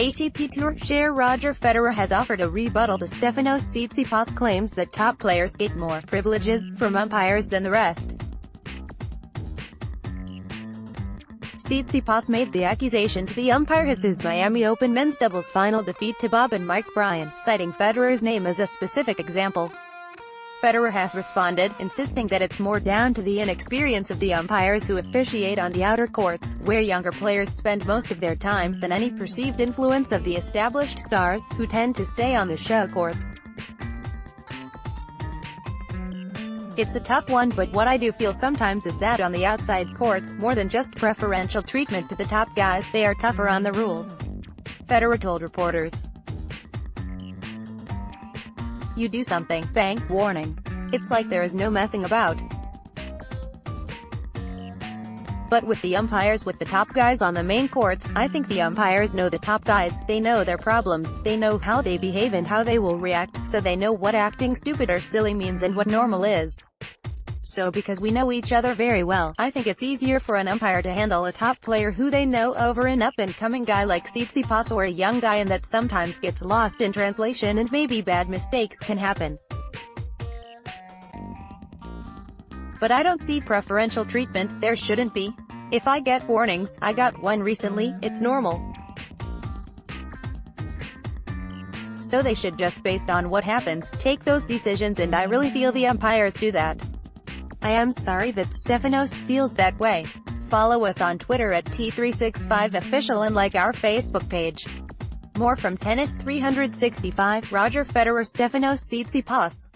ATP Tour chair Roger Federer has offered a rebuttal to Stefanos Tsitsipas' claims that top players get more privileges from umpires than the rest. Tsitsipas made the accusation to the umpire as his Miami Open men's doubles final defeat to Bob and Mike Bryan, citing Federer's name as a specific example. Federer has responded, insisting that it's more down to the inexperience of the umpires who officiate on the outer courts, where younger players spend most of their time, than any perceived influence of the established stars, who tend to stay on the show courts. It's a tough one but what I do feel sometimes is that on the outside courts, more than just preferential treatment to the top guys, they are tougher on the rules. Federer told reporters. You do something, bang, warning. It's like there is no messing about. But with the umpires with the top guys on the main courts, I think the umpires know the top guys, they know their problems, they know how they behave and how they will react, so they know what acting stupid or silly means and what normal is. So because we know each other very well, I think it's easier for an umpire to handle a top player who they know over an up-and-coming guy like Tsitsipas or a young guy and that sometimes gets lost in translation and maybe bad mistakes can happen. But I don't see preferential treatment, there shouldn't be. If I get warnings, I got one recently, it's normal. So they should just based on what happens, take those decisions and I really feel the umpires do that. I am sorry that Stefanos feels that way. Follow us on Twitter at T365Official and like our Facebook page. More from Tennis 365, Roger Federer Stefanos Tsitsipas.